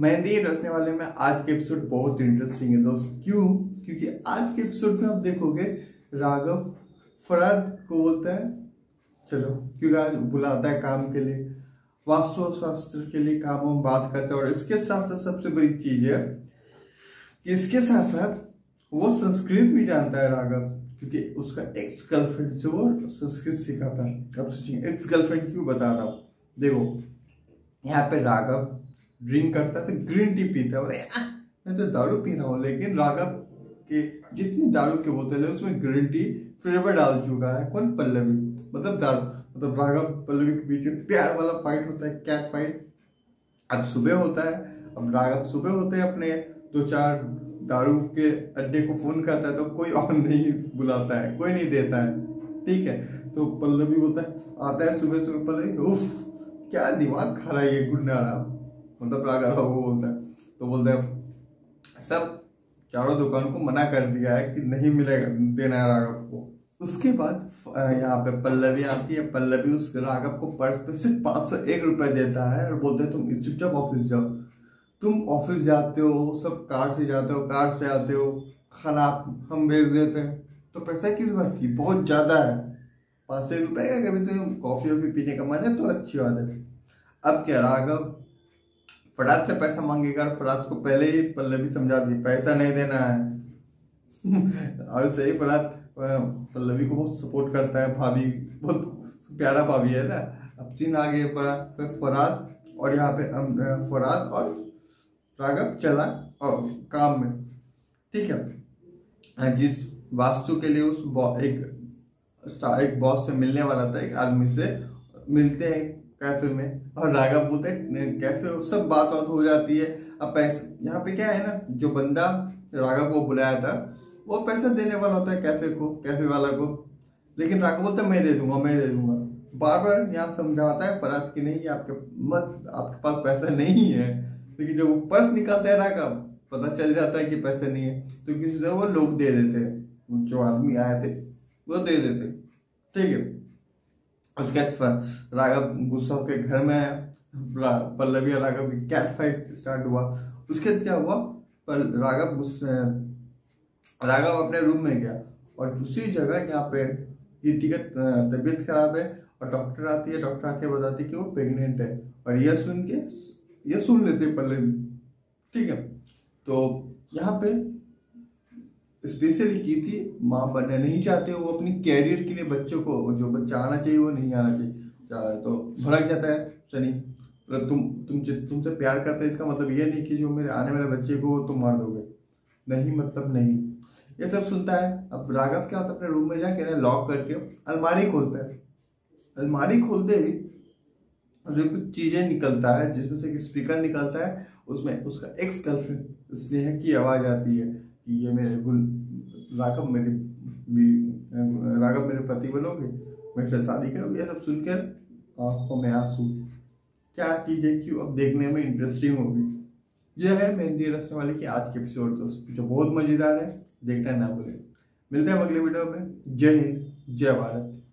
मेहंदी रचने वाले में आज के एपिसोड बहुत इंटरेस्टिंग है दोस्त। क्यों? क्योंकि आज के एपिसोड में आप देखोगे राघव फराद को बोलता है, चलो, क्योंकि आज बुलाता है काम के लिए वास्तु शास्त्र के लिए काम हम बात करते हैं। और इसके साथ साथ सबसे बड़ी चीज़ है इसके साथ साथ वो संस्कृत भी जानता है राघव, क्योंकि उसका एक्स गर्लफ्रेंड से वो संस्कृत सिखाता है। अब सोचिए एक्स गर्लफ्रेंड क्यों बता रहा हूँ? देखो, यहाँ पे राघव ड्रिंक करता है तो ग्रीन टी पीता है। अरे मैं तो दारू पी रहा हूँ, लेकिन राघव के जितनी दारू की बोतल है, उसमें ग्रीन टी फ्लेवर डाल चुका है। कौन पल्लवी? मतलब दारू मतलब राघव पल्लवी के बीच में प्यार वाला फाइट होता है कैट फाइट अब सुबह होता है, अब राघव सुबह होते हैं अपने दो चार दारू के अड्डे को फ़ोन करता है तो कोई और नहीं बुलाता है, कोई नहीं देता है। ठीक है तो पल्लवी होता है, आता है सुबह सुबह, पल्लवी, उफ, क्या दिमाग खा रहा है ये गुंडा राम मतलब राघव वो बोलता है। तो बोलते हैं सब चारों दुकान को मना कर दिया है कि नहीं मिलेगा, देना है राघव को। उसके बाद यहाँ पे पल्लवी आती है, पल्लवी उस राघव को पर्स पे सिर्फ़ पाँच सौ एक रुपए देता है और बोलते हैं, तुम चुपचाप ऑफ़िस जाओ। तुम ऑफ़िस जाते हो, सब कार से जाते हो, कार से आते हो, खाना हम भेज देते हैं। तो पैसा किस बात की? बहुत ज़्यादा है। पाँच सौ रुपये का कभी तुम कॉफ़ी वॉफ़ी पीने का मन है तो अच्छी बात है। अब क्या राघव फटाक से पैसा मांगेगा फटाक को पहले ही पल्लवी समझा दी, पैसा नहीं देना है। और सही फटाक पल्लवी को बहुत सपोर्ट करता है, भाभी, बहुत प्यारा भाभी है ना। अब चीन आगे बढ़ा फिर फराद और यहाँ पे फराद और राघव चला और काम में। ठीक है। जिस वास्तु के लिए उस एक एक बॉस से मिलने वाला था, एक आदमी से मिलते हैं। कैफ़े में और राघव बोलते कैफ़े सब बात बात हो जाती है। अब पैसे, यहाँ पे क्या है ना, जो बंदा राघव को बुलाया था, वो पैसा देने वाला होता है कैफ़े को, कैफ़े वाला को। लेकिन राघव बोलता मैं दे दूँगा, मैं दे दूँगा। बार बार यहाँ समझाता है फरात की, नहीं, आपके मत, आपके पास पैसा नहीं है। लेकिन जब वो पर्स निकालता है राघव, पता चल जाता है कि पैसे नहीं है तो किसी से वो लोग दे देते जो आदमी आए थे, वो दे देते ठीक है। उसके बाद राघव गुस्सा होकर घर में पल्लवी और राघव की कैट फाइट स्टार्ट हुआ। उसके बाद क्या हुआ? पर राघव गुस्से राघव अपने रूम में गया और दूसरी जगह यहाँ पे कीर्ति का तबीयत खराब है और डॉक्टर आती है। डॉक्टर आके बताती है कि वो प्रेग्नेंट है और यह सुन के, यह सुन लेते पल्लवी। ठीक है? तो यहाँ पे स्पेशली की थी, माँ बनना नहीं चाहते वो अपनी कैरियर के लिए बच्चों को जो बच्चा आना चाहिए, वो नहीं आना चाहिए। तो भड़क जाता है सनी तुम तुम तुमसे प्यार करते इसका मतलब ये नहीं कि जो मेरे, आने वाले बच्चे को तुम मार दोगे। नहीं मतलब नहीं। ये सब सुनता है। अब राघव क्या होता है? अपने रूम में जाके ना लॉक करके अलमारी खोलता है। अलमारी खोलते ही उसमें कुछ चीज़ें निकलता है, जिसमें से एक स्पीकर निकलता है, उसमें उसका एक्स गर्लफ्रेंड स्नेह की आवाज़ आती है। कि ये मेरे गुल राघव मेरे राघव मेरे पति बनोगे, मेरे से शादी करोगे, ये सब सुनकर आँखों में आँसू। क्या चीज़ है क्यों अब देखने में इंटरेस्टिंग होगी? यह है मेहंदी रस्म वाले की आज के एपिसोड दोस्त जो बहुत मज़ेदार है, देखना ना भूलें। मिलते हैं अगले वीडियो में। जय हिंद, जय भारत।